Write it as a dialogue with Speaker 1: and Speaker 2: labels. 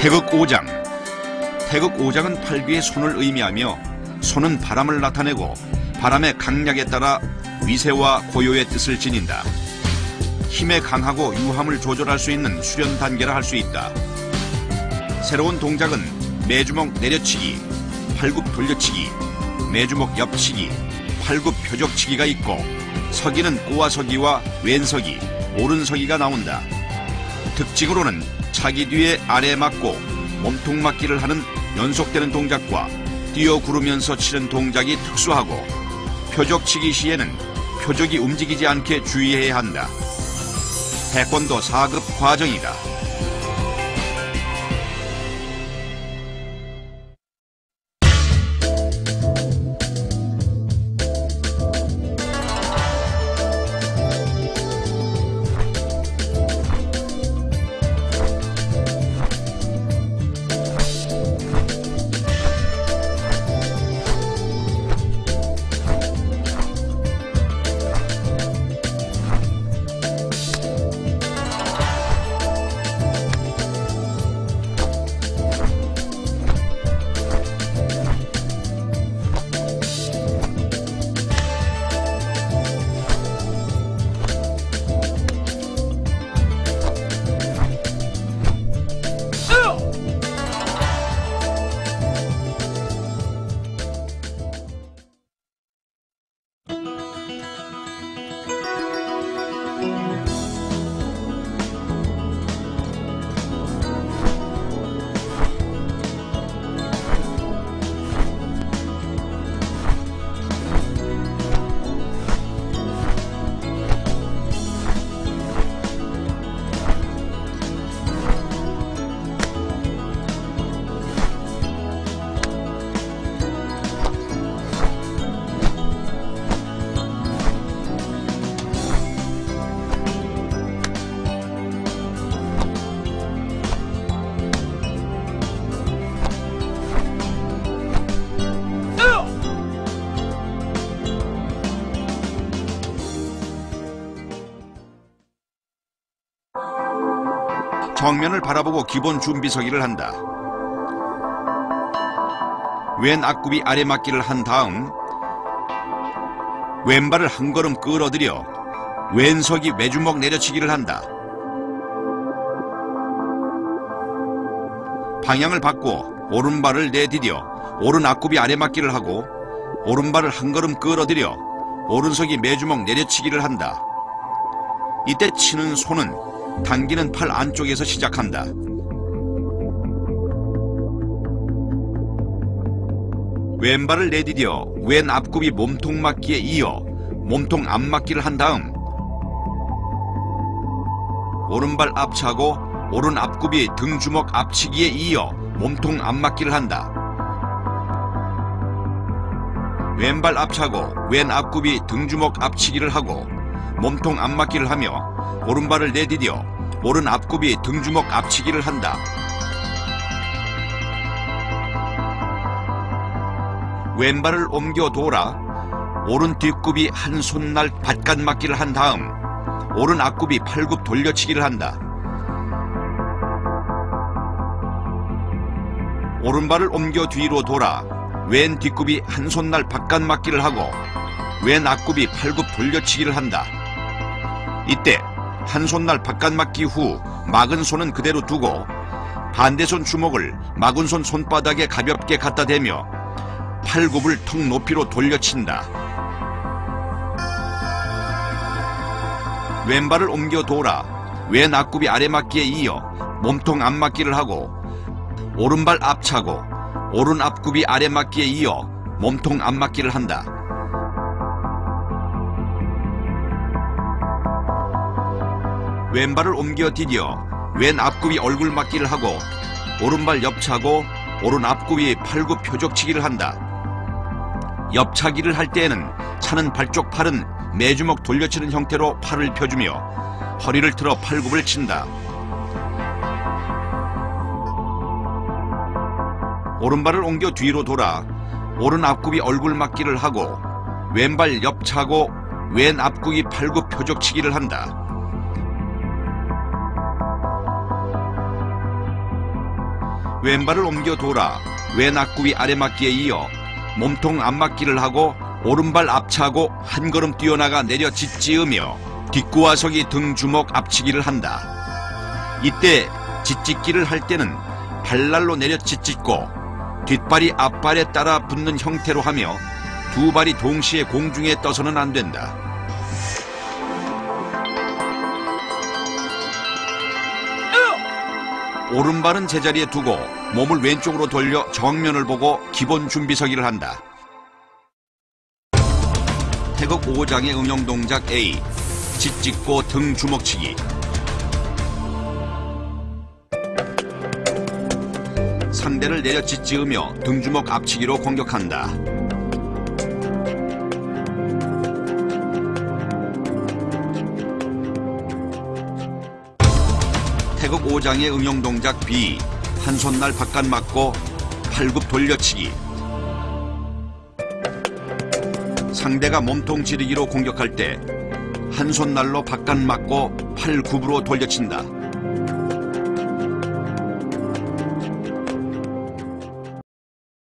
Speaker 1: 태극 오장 태극 오장은 팔귀의 손을 의미하며 손은 바람을 나타내고 바람의 강약에 따라 위세와 고요의 뜻을 지닌다. 힘에 강하고 유함을 조절할 수 있는 수련 단계라 할 수 있다. 새로운 동작은 매주먹 내려치기, 팔굽 돌려치기, 매주먹 옆치기, 팔굽 표적치기가 있고 서기는 꼬아서기와 왼서기, 오른서기가 나온다. 특징으로는 차기 뒤에 아래 맞고 몸통 맞기를 하는 연속되는 동작과 뛰어 구르면서 치는 동작이 특수하고 표적치기 시에는 표적이 움직이지 않게 주의해야 한다. 태권도 4급 과정이다. 정면을 바라보고 기본 준비서기를 한다. 왼 앞굽이 아래 맞기를 한 다음 왼발을 한 걸음 끌어들여 왼석이 외주먹 내려치기를 한다. 방향을 바꿔 오른발을 내디뎌 오른 앞굽이 아래 맞기를 하고 오른발을 한 걸음 끌어들여 오른석이 매주먹 내려치기를 한다. 이때 치는 손은 당기는 팔 안쪽에서 시작한다. 왼발을 내디뎌 왼 앞굽이 몸통 맞기에 이어 몸통 앞맞기를 한 다음 오른발 앞차고 오른 앞굽이 등주먹 앞치기에 이어 몸통 앞맞기를 한다. 왼발 앞차고 왼 앞굽이 등주먹 앞치기를 하고 몸통 앞맞기를 하며 오른발을 내디뎌 오른 앞굽이 등주먹 앞치기를 한다. 왼발을 옮겨 돌아 오른 뒷굽이 한 손날 바깥 맞기를 한 다음 오른 앞굽이 팔굽 돌려치기를 한다. 오른발을 옮겨 뒤로 돌아 왼 뒷굽이 한 손날 바깥 맞기를 하고 왼 앞굽이 팔굽 돌려치기를 한다. 이때 한 손날 바깥 맞기 후 막은 손은 그대로 두고 반대손 주먹을 막은 손 손바닥에 가볍게 갖다 대며 팔굽을 턱 높이로 돌려친다. 왼발을 옮겨 돌아 왼 앞굽이 아래 맞기에 이어 몸통 앞 맞기를 하고 오른발 앞차고 오른 앞굽이 아래 맞기에 이어 몸통 앞 맞기를 한다. 왼발을 옮겨 디뎌 왼 앞굽이 얼굴 맞기를 하고 오른발 옆차고 오른 앞굽이 팔굽 표적치기를 한다. 옆차기를 할 때에는 차는 발쪽 팔은 매주먹 돌려치는 형태로 팔을 펴주며 허리를 틀어 팔굽을 친다. 오른발을 옮겨 뒤로 돌아 오른 앞굽이 얼굴 맞기를 하고 왼발 옆차고 왼 앞굽이 팔굽 표적치기를 한다. 왼발을 옮겨 돌아 왼 앞구위 아래 맞기에 이어 몸통 앞맞기를 하고 오른발 앞차고 한 걸음 뛰어나가 내려 짓지으며 뒷구화석이 등 주먹 앞치기를 한다. 이때 짓짓기를 할 때는 발날로 내려 짓짓고 뒷발이 앞발에 따라 붙는 형태로 하며 두 발이 동시에 공중에 떠서는 안 된다. 오른발은 제자리에 두고 몸을 왼쪽으로 돌려 정면을 보고 기본 준비 서기를 한다. 태극 5장의 응용 동작 A. 짓짓고 등 주먹치기. 상대를 내려 짓지으며 등주먹 앞치기로 공격한다. 태극 5장의 응용 동작 B. 한 손날 바깥 맞고 팔굽 돌려치기. 상대가 몸통 지르기로 공격할 때 한 손날로 바깥 맞고 팔굽으로 돌려친다.